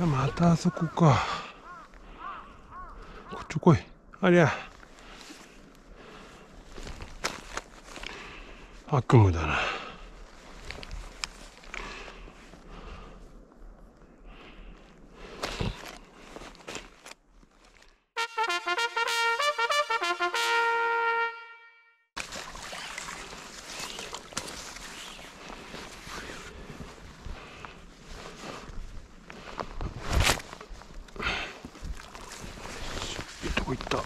あまたあそこか。こっち来い。ありゃ。悪夢だなどこ行った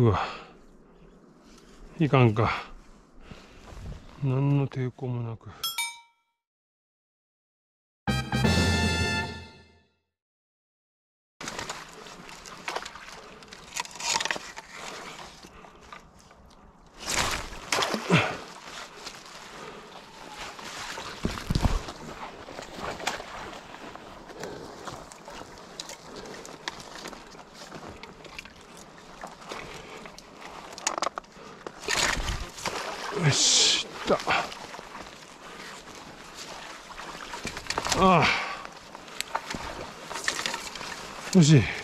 うわいかんか何の抵抗もなく。た。ああ。よし。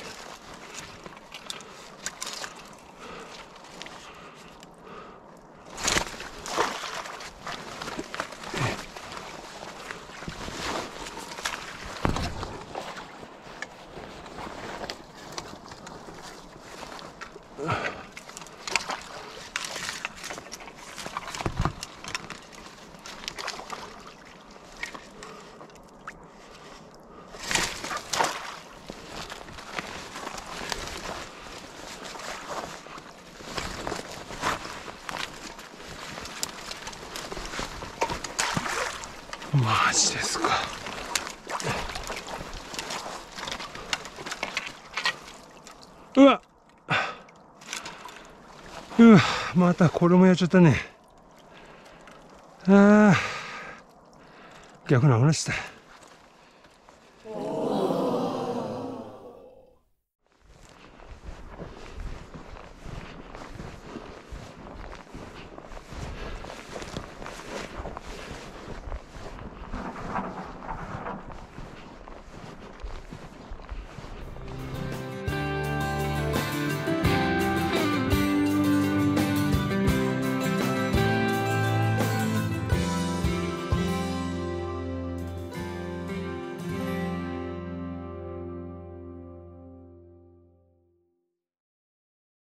マジですか。うわ。うわまたこれもやっちゃったね。ああ逆の話だ。